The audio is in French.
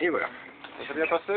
Et voilà. Ça s'est bien passé